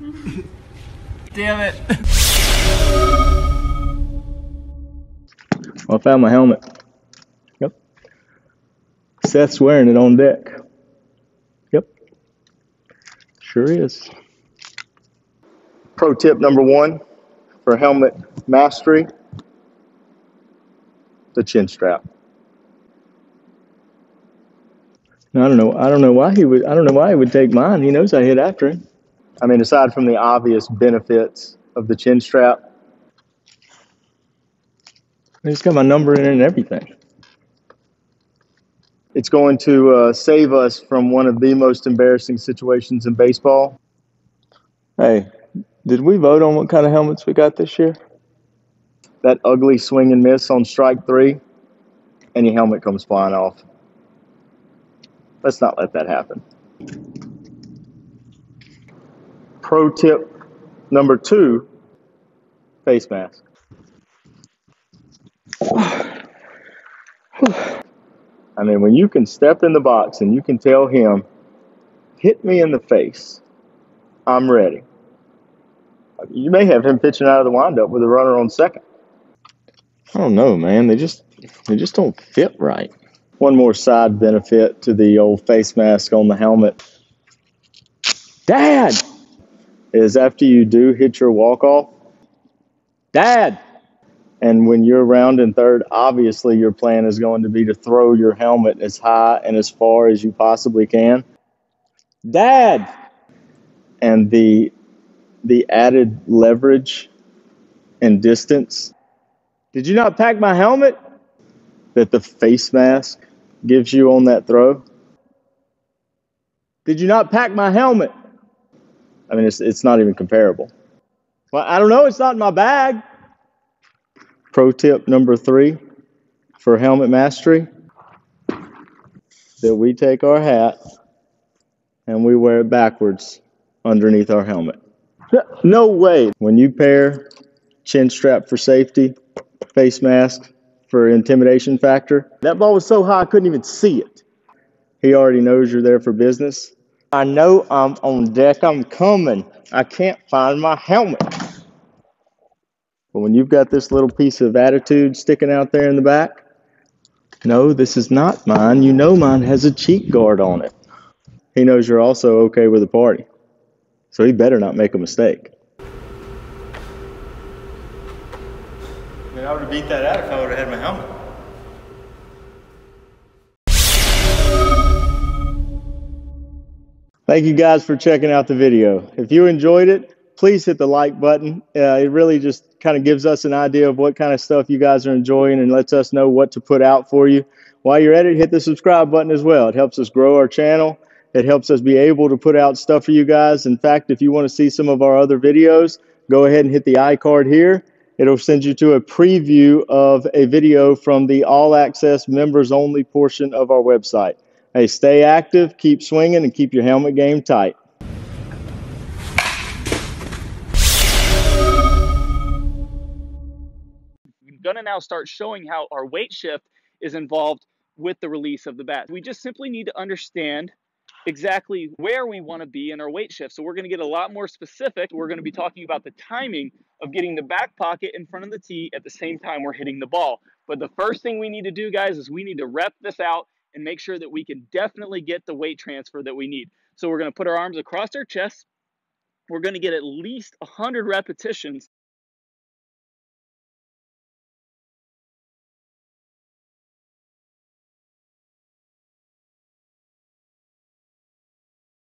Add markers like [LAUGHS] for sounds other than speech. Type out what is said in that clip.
[LAUGHS] Damn it. Well, I found my helmet. Yep. Seth's wearing it on deck. Yep. Sure is. Pro tip number one for helmet mastery the chin strap. I don't know. I don't know why he would. I don't know why he would take mine. He knows I hit after him. I mean, aside from the obvious benefits of the chin strap, it's got my number in it and everything. It's going to uh, save us from one of the most embarrassing situations in baseball. Hey, did we vote on what kind of helmets we got this year? That ugly swing and miss on strike three, and your helmet comes flying off. Let's not let that happen. Pro tip number two face mask. I mean, when you can step in the box and you can tell him, hit me in the face, I'm ready. You may have him pitching out of the windup with a runner on second. I don't know, man. They just they just don't fit right. One more side benefit to the old face mask on the helmet. Dad is after you do hit your walk off. Dad and when you're around in third, obviously your plan is going to be to throw your helmet as high and as far as you possibly can. Dad! And the the added leverage and distance. Did you not pack my helmet? That the face mask gives you on that throw? Did you not pack my helmet? I mean, it's, it's not even comparable. Well, I don't know. It's not in my bag. Pro tip number three for helmet mastery that we take our hat and we wear it backwards underneath our helmet. No way. When you pair chin strap for safety, face mask for intimidation factor, that ball was so high I couldn't even see it. He already knows you're there for business. I know I'm on deck. I'm coming. I can't find my helmet. But when you've got this little piece of attitude sticking out there in the back, no, this is not mine. You know mine has a cheek guard on it. He knows you're also okay with the party. So he better not make a mistake. I I would have beat that out if I would have had my helmet. Thank you guys for checking out the video. If you enjoyed it, please hit the like button. Uh, it really just kind of gives us an idea of what kind of stuff you guys are enjoying and lets us know what to put out for you. While you're at it, hit the subscribe button as well. It helps us grow our channel. It helps us be able to put out stuff for you guys. In fact, if you want to see some of our other videos, go ahead and hit the iCard here. It'll send you to a preview of a video from the all access members only portion of our website. Hey, stay active, keep swinging, and keep your helmet game tight. I'm going to now start showing how our weight shift is involved with the release of the bat. We just simply need to understand exactly where we want to be in our weight shift. So we're going to get a lot more specific. We're going to be talking about the timing of getting the back pocket in front of the tee at the same time we're hitting the ball. But the first thing we need to do, guys, is we need to rep this out and make sure that we can definitely get the weight transfer that we need. So we're going to put our arms across our chest. We're going to get at least 100 repetitions